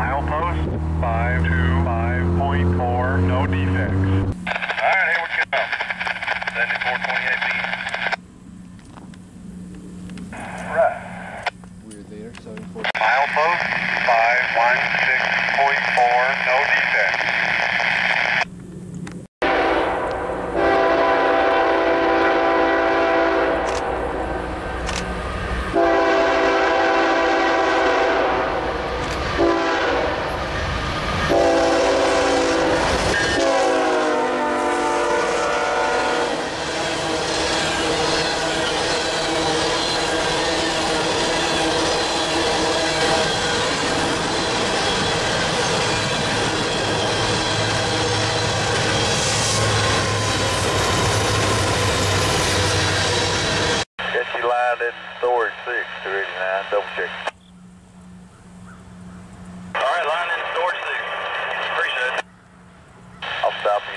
mile post.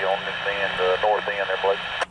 On this end, uh, north end there, please.